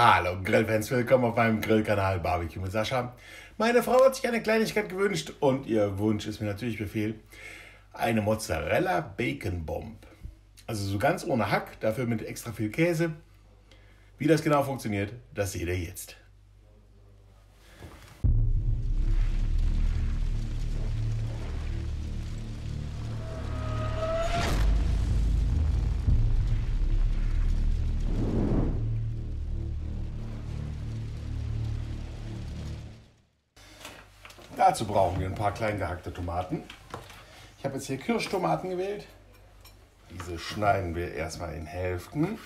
Hallo Grillfans, willkommen auf meinem Grillkanal Barbecue mit Sascha. Meine Frau hat sich eine Kleinigkeit gewünscht und ihr Wunsch ist mir natürlich Befehl. Eine Mozzarella Bacon Bomb. Also so ganz ohne Hack, dafür mit extra viel Käse. Wie das genau funktioniert, das seht ihr jetzt. Dazu brauchen wir ein paar klein gehackte Tomaten. Ich habe jetzt hier Kirschtomaten gewählt. Diese schneiden wir erstmal in Hälften.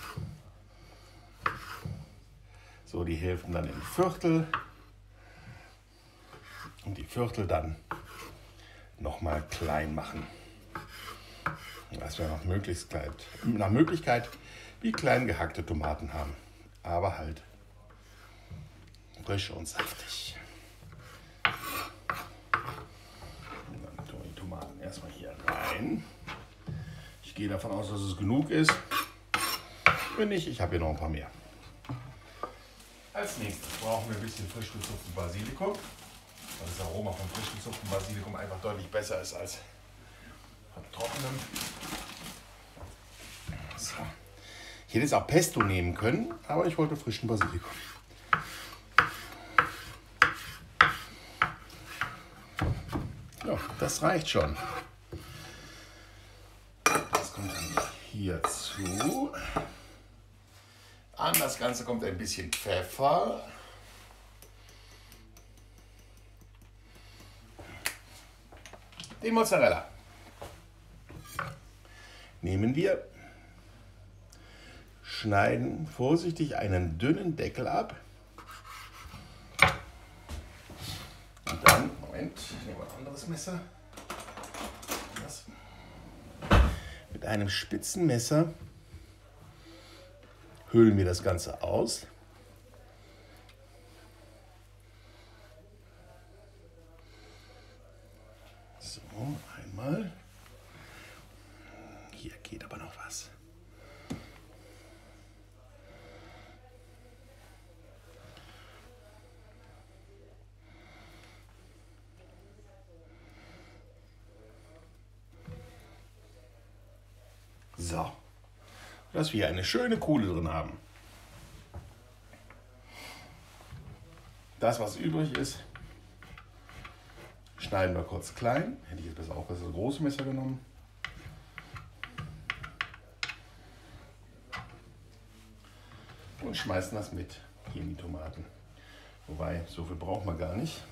So, die Hälften dann in Viertel. Und die Viertel dann nochmal klein machen. Dass wir nach Möglichkeit, nach Möglichkeit wie klein gehackte Tomaten haben. Aber halt frisch und saftig. Dann tun wir die Tomaten erstmal hier rein. Ich gehe davon aus, dass es genug ist. Wenn nicht, ich habe hier noch ein paar mehr. Als nächstes brauchen wir ein bisschen frisch gezupften Basilikum. Weil das Aroma von frisch gezupftem Basilikum einfach deutlich besser ist als von trockenem. So. Ich hätte jetzt auch Pesto nehmen können, aber ich wollte frischen Basilikum. Ja, das reicht schon. Das kommt hierzu. An das Ganze kommt ein bisschen Pfeffer. Den Mozzarella nehmen wir, schneiden vorsichtig einen dünnen Deckel ab. Und dann, Moment, nehmen wir ein anderes Messer. Das. Mit einem spitzen Messer höhlen wir das Ganze aus. So, einmal. Hier geht aber noch was. So, dass wir eine schöne Kuhle drin haben. Das, was übrig ist, schneiden wir kurz klein. Hätte ich jetzt besser auch besser das große Messer genommen. Und schmeißen das mit hier in die Tomaten. Wobei, so viel braucht man gar nicht.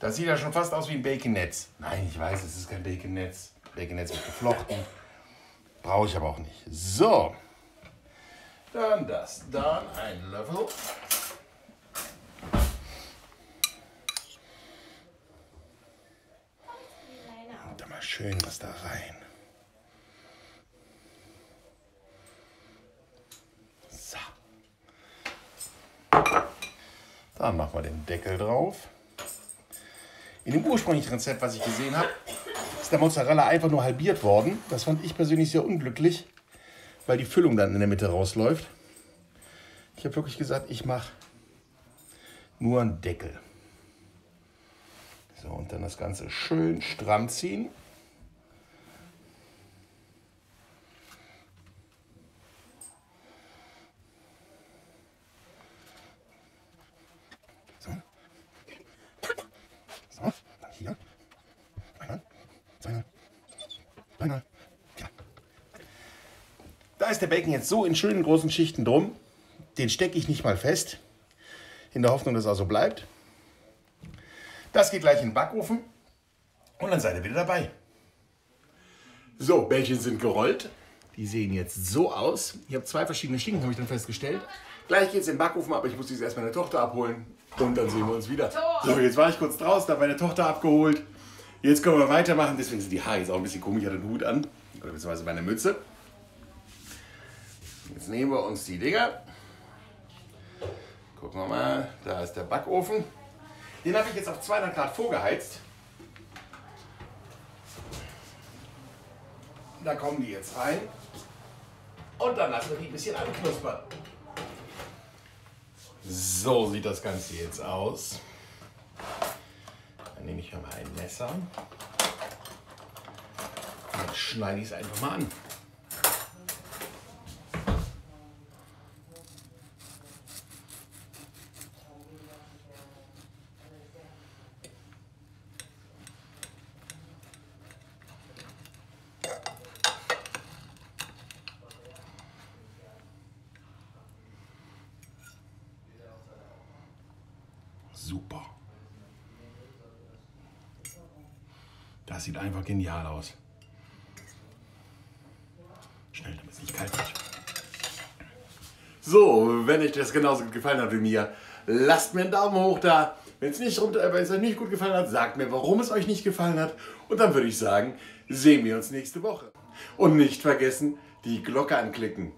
Das sieht ja schon fast aus wie ein Baconnetz. Nein, ich weiß, es ist kein Baconnetz. Baconnetz wird geflochten. Brauche ich aber auch nicht. So. Dann das. Dann ein Löffel. Und dann mal schön was da rein. So. Dann machen wir den Deckel drauf. In dem ursprünglichen Rezept, was ich gesehen habe, der Mozzarella einfach nur halbiert worden. Das fand ich persönlich sehr unglücklich, weil die Füllung dann in der Mitte rausläuft. Ich habe wirklich gesagt, ich mache nur einen Deckel. So, und dann das Ganze schön stramm ziehen. So. So, dann hier. Einmal, zweimal, dreimal. Ja. Da ist der Bacon jetzt so in schönen großen Schichten drum. Den stecke ich nicht mal fest. In der Hoffnung, dass er so bleibt. Das geht gleich in den Backofen. Und dann seid ihr wieder dabei. So, Bällchen sind gerollt. Die sehen jetzt so aus. Ich habe zwei verschiedene Schinken, habe ich dann festgestellt. Gleich geht es in den Backofen, aber ich muss jetzt erst meine Tochter abholen. Und dann sehen wir uns wieder. So, jetzt war ich kurz draußen, habe meine Tochter abgeholt. Jetzt können wir weitermachen. Deswegen sind die Haare jetzt auch ein bisschen komisch. Ich hatte den Hut an. Oder beziehungsweise meine Mütze. Jetzt nehmen wir uns die Dinger. Gucken wir mal. Da ist der Backofen. Den habe ich jetzt auf 200 Grad vorgeheizt. Da kommen die jetzt rein. Und dann lassen wir die ein bisschen anknuspern. So sieht das Ganze jetzt aus. Dann nehme ich mal ein Messer. Und schneide ich es einfach mal an. Super. Das sieht einfach genial aus. Schnell, damit es nicht kalt wird. So, wenn euch das genauso gut gefallen hat wie mir, lasst mir einen Daumen hoch da. Wenn es, nicht, äh, wenn es euch nicht gut gefallen hat, sagt mir, warum es euch nicht gefallen hat. Und dann würde ich sagen, sehen wir uns nächste Woche. Und nicht vergessen, die Glocke anklicken.